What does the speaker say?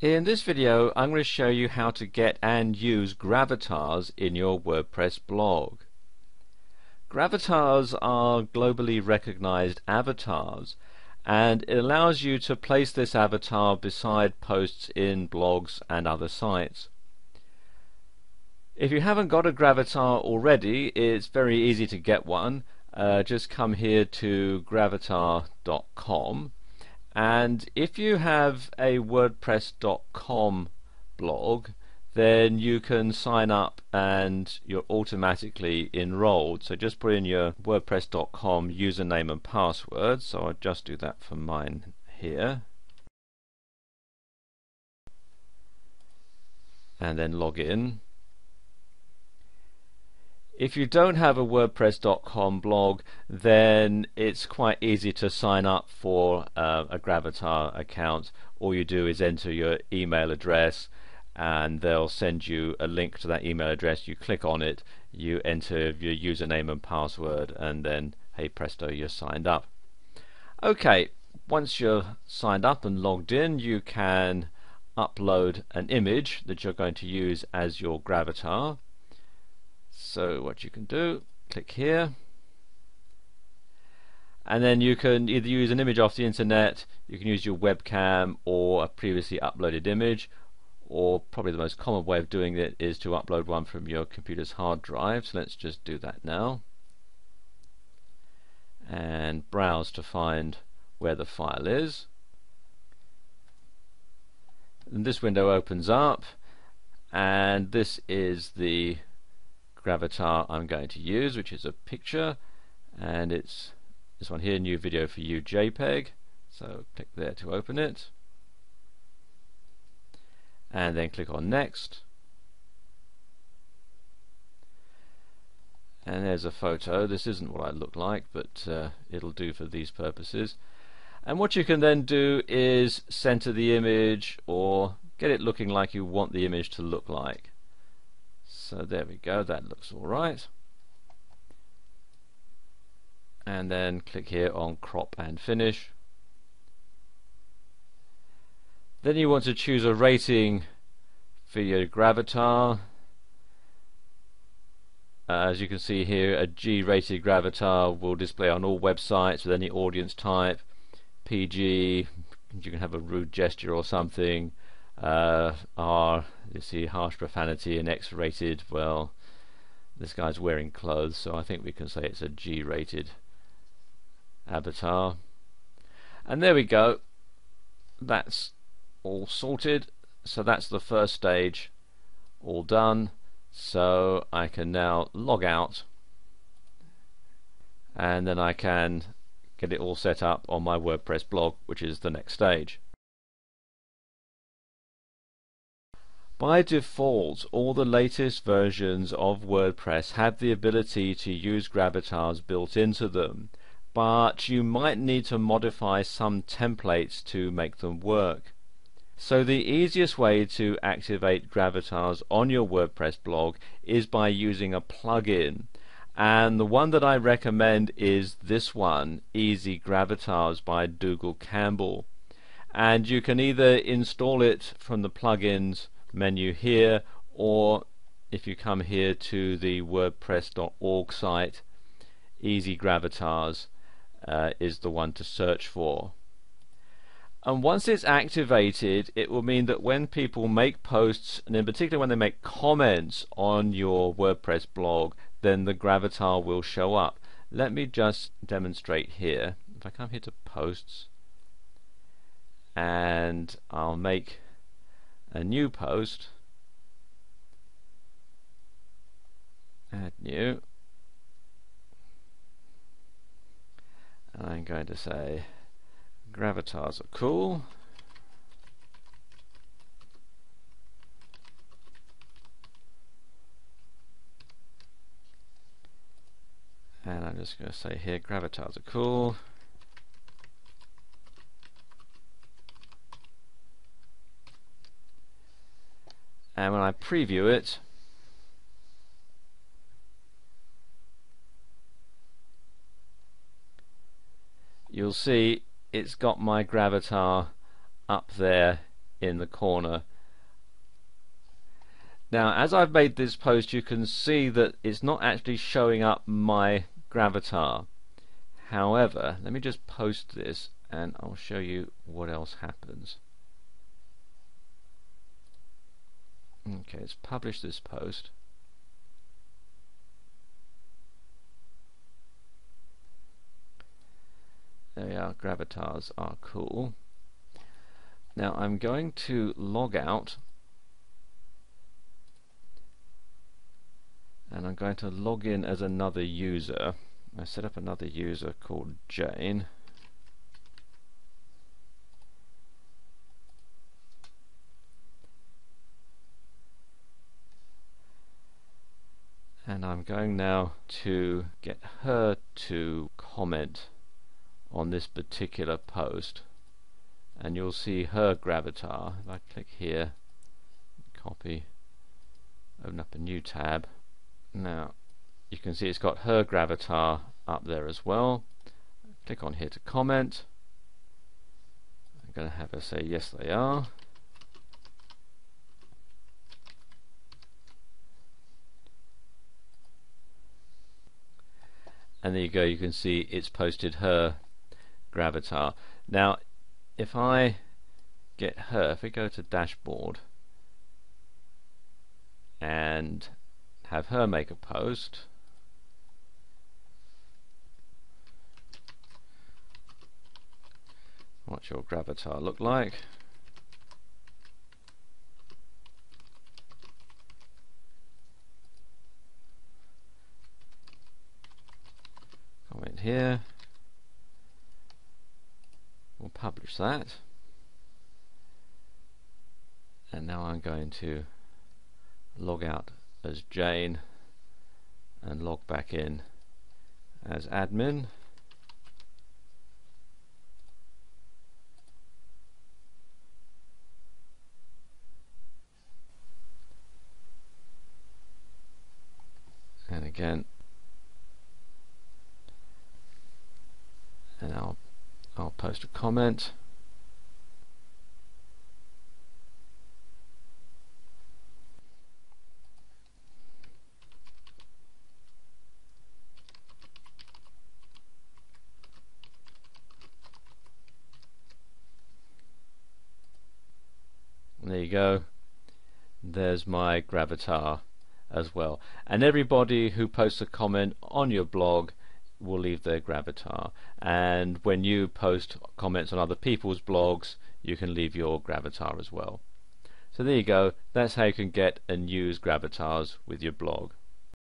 In this video I'm going to show you how to get and use gravatars in your WordPress blog. Gravatars are globally recognized avatars and it allows you to place this avatar beside posts in blogs and other sites. If you haven't got a gravatar already it's very easy to get one. Uh, just come here to gravatar.com and if you have a WordPress.com blog, then you can sign up and you're automatically enrolled. So just put in your WordPress.com username and password. So I'll just do that for mine here. And then log in. If you don't have a WordPress.com blog, then it's quite easy to sign up for uh, a Gravatar account. All you do is enter your email address and they'll send you a link to that email address. You click on it, you enter your username and password, and then hey presto, you're signed up. Okay, once you're signed up and logged in, you can upload an image that you're going to use as your Gravatar. So what you can do, click here, and then you can either use an image off the internet, you can use your webcam or a previously uploaded image, or probably the most common way of doing it is to upload one from your computer's hard drive. So let's just do that now. And browse to find where the file is. And this window opens up, and this is the gravatar I'm going to use, which is a picture, and it's this one here, new video for you JPEG. So click there to open it, and then click on next. And there's a photo. This isn't what I look like, but uh, it'll do for these purposes. And what you can then do is center the image or get it looking like you want the image to look like. So there we go, that looks alright. And then click here on crop and finish. Then you want to choose a rating for your gravatar. Uh, as you can see here, a G rated gravatar will display on all websites with any audience type. PG, you can have a rude gesture or something. Uh, R see harsh profanity and X-rated. Well, this guy's wearing clothes, so I think we can say it's a G-rated avatar. And there we go. That's all sorted. So that's the first stage all done. So I can now log out and then I can get it all set up on my WordPress blog, which is the next stage. By default, all the latest versions of WordPress have the ability to use gravatars built into them, but you might need to modify some templates to make them work. So the easiest way to activate gravatars on your WordPress blog is by using a plugin. And the one that I recommend is this one, Easy Gravatars by Dougal Campbell. And you can either install it from the plugins menu here or if you come here to the wordpress.org site easy gravatars uh, is the one to search for. And once it's activated it will mean that when people make posts and in particular when they make comments on your WordPress blog then the gravatar will show up. Let me just demonstrate here. If I come here to posts and I'll make a new post. Add new. And I'm going to say gravatars are cool. And I'm just going to say here gravatars are cool I preview it you'll see it's got my gravatar up there in the corner. Now as I've made this post you can see that it's not actually showing up my gravatar. However, let me just post this and I'll show you what else happens. Okay, let's publish this post. There we are, gravatars are cool. Now I'm going to log out and I'm going to log in as another user. I set up another user called Jane. And I'm going now to get her to comment on this particular post. And you'll see her gravatar. If I click here copy open up a new tab. Now you can see it's got her gravatar up there as well. Click on here to comment. I'm going to have her say yes they are and there you go you can see it's posted her gravatar. Now if I get her if we go to dashboard and have her make a post what's your gravatar look like comment here. We'll publish that. And now I'm going to log out as Jane and log back in as admin. And again and I'll I'll post a comment. There you go. There's my gravatar as well. And everybody who posts a comment on your blog will leave their gravatar and when you post comments on other people's blogs you can leave your gravatar as well. So there you go. That's how you can get and use gravatars with your blog